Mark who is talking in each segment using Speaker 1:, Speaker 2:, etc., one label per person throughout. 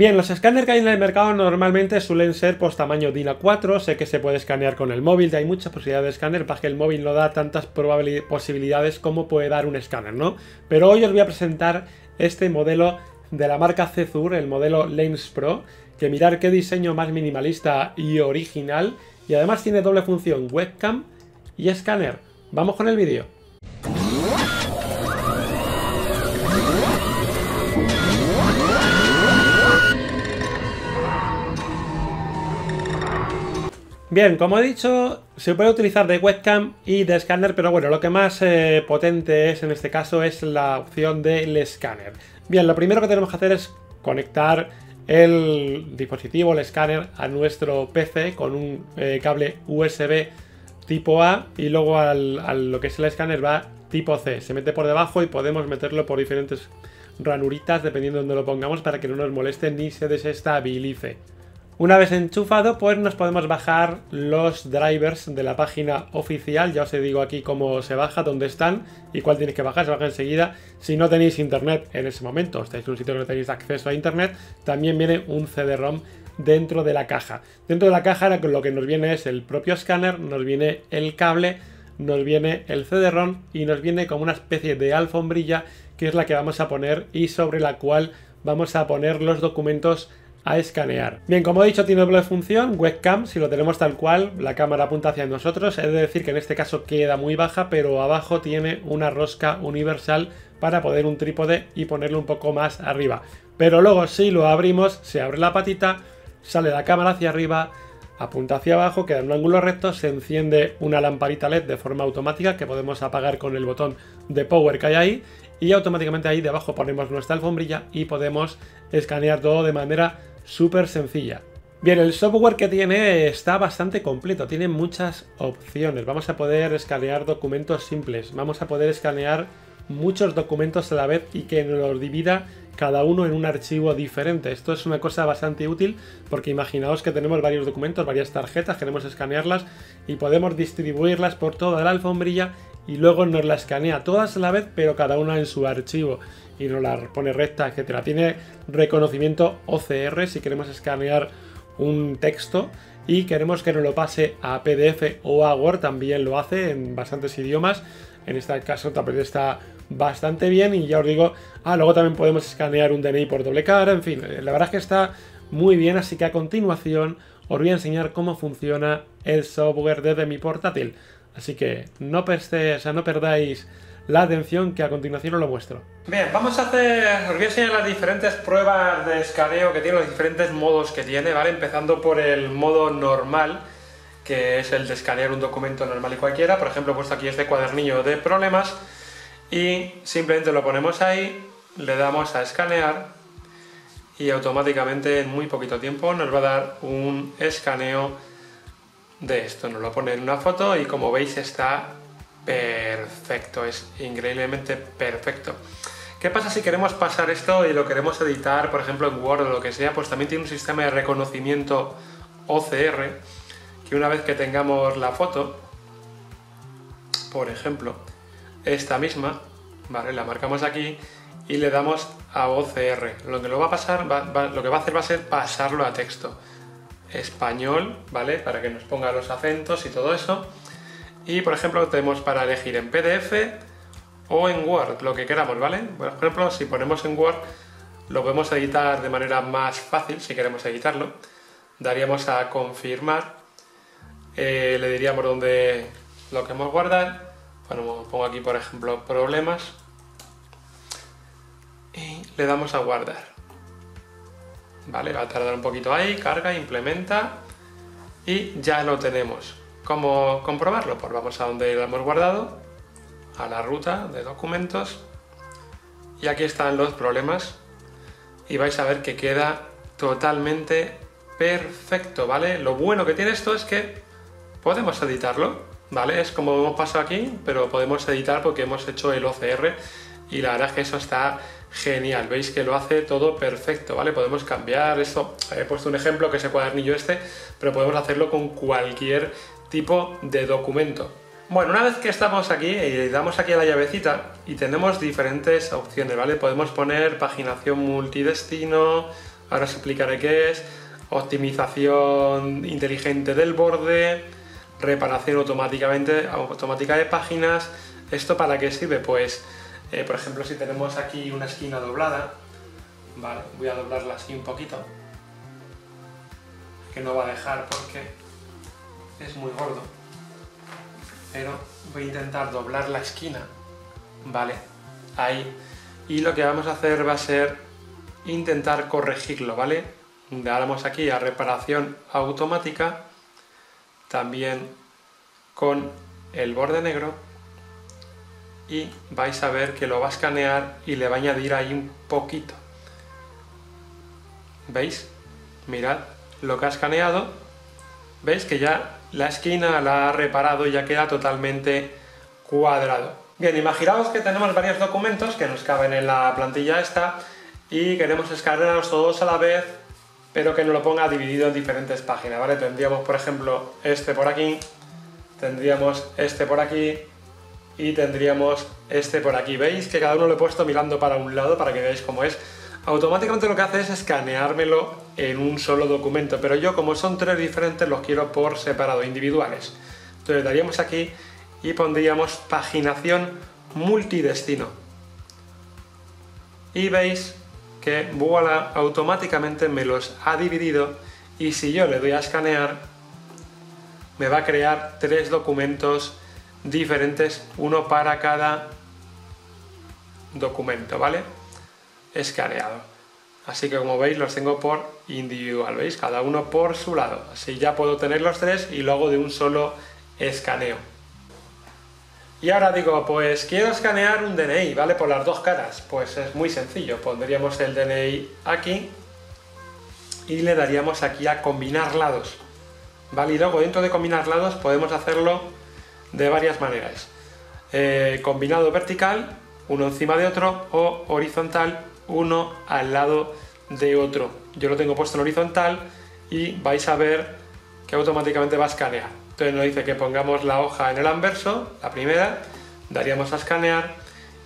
Speaker 1: Bien, los escáneres que hay en el mercado normalmente suelen ser pues tamaño DIN A4, sé que se puede escanear con el móvil, hay muchas posibilidades de escáner, para que el móvil no da tantas posibilidades como puede dar un escáner, ¿no? Pero hoy os voy a presentar este modelo de la marca Cezur, el modelo Lens Pro, que mirar qué diseño más minimalista y original, y además tiene doble función webcam y escáner. Vamos con el vídeo. Bien, como he dicho, se puede utilizar de webcam y de escáner, pero bueno, lo que más eh, potente es en este caso es la opción del escáner. Bien, lo primero que tenemos que hacer es conectar el dispositivo, el escáner, a nuestro PC con un eh, cable USB tipo A y luego al, a lo que es el escáner va tipo C. Se mete por debajo y podemos meterlo por diferentes ranuritas dependiendo de donde lo pongamos para que no nos moleste ni se desestabilice. Una vez enchufado, pues nos podemos bajar los drivers de la página oficial. Ya os digo aquí cómo se baja, dónde están y cuál tenéis que bajar. Se baja enseguida. Si no tenéis internet en ese momento, estáis en un sitio que no tenéis acceso a internet, también viene un CD-ROM dentro de la caja. Dentro de la caja lo que nos viene es el propio escáner, nos viene el cable, nos viene el CD-ROM y nos viene como una especie de alfombrilla que es la que vamos a poner y sobre la cual vamos a poner los documentos a escanear. Bien, como he dicho, tiene doble función, webcam, si lo tenemos tal cual, la cámara apunta hacia nosotros, es decir que en este caso queda muy baja, pero abajo tiene una rosca universal para poder un trípode y ponerlo un poco más arriba. Pero luego si lo abrimos, se abre la patita, sale la cámara hacia arriba, apunta hacia abajo, queda en un ángulo recto, se enciende una lamparita LED de forma automática que podemos apagar con el botón de power que hay ahí y automáticamente ahí debajo ponemos nuestra alfombrilla y podemos escanear todo de manera súper sencilla. Bien, el software que tiene está bastante completo, tiene muchas opciones. Vamos a poder escanear documentos simples, vamos a poder escanear muchos documentos a la vez y que nos divida cada uno en un archivo diferente. Esto es una cosa bastante útil porque imaginaos que tenemos varios documentos, varias tarjetas, queremos escanearlas y podemos distribuirlas por toda la alfombrilla y luego nos la escanea todas a la vez, pero cada una en su archivo y nos la pone recta, etcétera. Tiene reconocimiento OCR si queremos escanear un texto y queremos que nos lo pase a PDF o a Word, también lo hace en bastantes idiomas. En este caso también está bastante bien y ya os digo, ah, luego también podemos escanear un DNI por doble cara, en fin, la verdad es que está muy bien, así que a continuación os voy a enseñar cómo funciona el software desde mi portátil. Así que no, no perdáis la atención que a continuación os lo muestro. Bien, vamos a hacer, os voy a enseñar las diferentes pruebas de escaneo que tiene, los diferentes modos que tiene, ¿vale? Empezando por el modo normal, que es el de escanear un documento normal y cualquiera. Por ejemplo, puesto aquí este cuadernillo de problemas y simplemente lo ponemos ahí, le damos a escanear y automáticamente en muy poquito tiempo nos va a dar un escaneo de esto. Nos lo pone en una foto y como veis está perfecto, es increíblemente perfecto. ¿Qué pasa si queremos pasar esto y lo queremos editar, por ejemplo, en Word o lo que sea? Pues también tiene un sistema de reconocimiento OCR, que una vez que tengamos la foto, por ejemplo, esta misma, ¿vale? La marcamos aquí y le damos a OCR. Lo que, lo va a pasar, lo que va a hacer va a ser pasarlo a texto. Español, ¿vale? Para que nos ponga los acentos y todo eso y por ejemplo tenemos para elegir en PDF o en Word, lo que queramos, ¿vale? Por ejemplo, si ponemos en Word, lo podemos editar de manera más fácil, si queremos editarlo. Daríamos a confirmar, eh, le diríamos dónde lo queremos guardar. Bueno, pongo aquí por ejemplo problemas y le damos a guardar. Vale, va a tardar un poquito ahí, carga, implementa y ya lo tenemos. ¿Cómo comprobarlo? Pues vamos a donde lo hemos guardado, a la ruta de documentos y aquí están los problemas y vais a ver que queda totalmente perfecto, ¿vale? Lo bueno que tiene esto es que podemos editarlo, ¿vale? Es como hemos pasado aquí, pero podemos editar porque hemos hecho el OCR y la verdad es que eso está genial, veis que lo hace todo perfecto, ¿vale? Podemos cambiar esto, he puesto un ejemplo que es el cuadernillo este, pero podemos hacerlo con cualquier tipo de documento. Bueno, una vez que estamos aquí y damos aquí a la llavecita y tenemos diferentes opciones, ¿vale? Podemos poner paginación multidestino, ahora os explicaré qué es, optimización inteligente del borde, reparación automáticamente, automática de páginas. ¿Esto para qué sirve? Pues, eh, por ejemplo, si tenemos aquí una esquina doblada, vale, voy a doblarla así un poquito, que no va a dejar porque es muy gordo, pero voy a intentar doblar la esquina, vale, ahí, y lo que vamos a hacer va a ser intentar corregirlo, ¿vale? Le damos aquí a reparación automática, también con el borde negro y vais a ver que lo va a escanear y le va a añadir ahí un poquito. ¿Veis? Mirad lo que ha escaneado. ¿Veis que ya la esquina la ha reparado y ya queda totalmente cuadrado? Bien, imaginaos que tenemos varios documentos que nos caben en la plantilla esta y queremos escanearlos todos a la vez pero que nos lo ponga dividido en diferentes páginas, ¿vale? Tendríamos, por ejemplo, este por aquí, tendríamos este por aquí y tendríamos este por aquí. ¿Veis que cada uno lo he puesto mirando para un lado para que veáis cómo es? Automáticamente lo que hace es escaneármelo en un solo documento, pero yo como son tres diferentes los quiero por separado, individuales. Entonces daríamos aquí y pondríamos paginación multidestino. Y veis que voilà, automáticamente me los ha dividido y si yo le doy a escanear me va a crear tres documentos diferentes, uno para cada documento, ¿vale? Escaneado. Así que como veis los tengo por individual, ¿veis? Cada uno por su lado. Así ya puedo tener los tres y luego de un solo escaneo. Y ahora digo, pues quiero escanear un DNI, ¿vale? Por las dos caras. Pues es muy sencillo, pondríamos el DNI aquí y le daríamos aquí a combinar lados. ¿Vale? Y luego dentro de combinar lados podemos hacerlo de varias maneras. Eh, combinado vertical, uno encima de otro, o horizontal, uno al lado de otro. Yo lo tengo puesto en horizontal y vais a ver que automáticamente va a escanear. Entonces nos dice que pongamos la hoja en el anverso, la primera, daríamos a escanear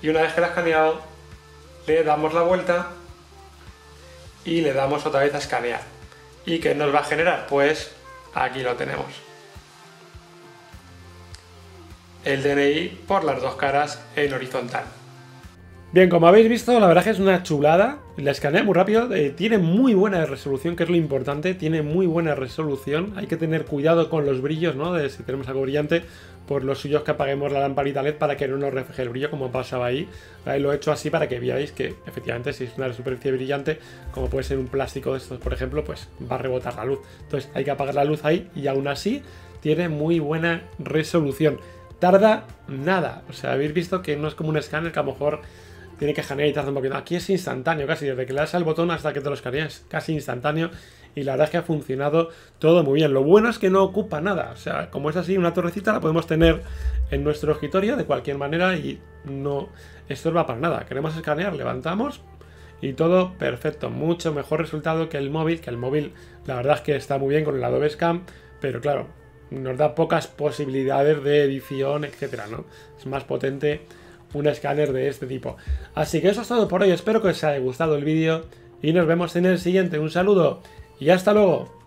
Speaker 1: y una vez que la ha escaneado le damos la vuelta y le damos otra vez a escanear. ¿Y qué nos va a generar? Pues aquí lo tenemos. El DNI por las dos caras en horizontal. Bien, como habéis visto, la verdad que es una chulada. La escanea muy rápido, eh, tiene muy buena resolución, que es lo importante, tiene muy buena resolución. Hay que tener cuidado con los brillos, ¿no? Si tenemos algo brillante, por los suyos que apaguemos la lamparita LED para que no nos refleje el brillo, como pasaba ahí. Lo he hecho así para que veáis que efectivamente si es una superficie brillante, como puede ser un plástico de estos, por ejemplo, pues va a rebotar la luz. Entonces hay que apagar la luz ahí y aún así tiene muy buena resolución. Tarda nada, o sea, habéis visto que no es como un escáner que a lo mejor tiene que escanear y tarda un poquito. Aquí es instantáneo casi, desde que le das al botón hasta que te lo escaneas, casi instantáneo. Y la verdad es que ha funcionado todo muy bien. Lo bueno es que no ocupa nada. O sea, como es así, una torrecita la podemos tener en nuestro escritorio de cualquier manera y no estorba para nada. Queremos escanear, levantamos y todo perfecto. Mucho mejor resultado que el móvil, que el móvil la verdad es que está muy bien con el Adobe Scan, pero claro, nos da pocas posibilidades de edición, etcétera, ¿no? Es más potente un escáner de este tipo. Así que eso es todo por hoy, espero que os haya gustado el vídeo y nos vemos en el siguiente. Un saludo y hasta luego.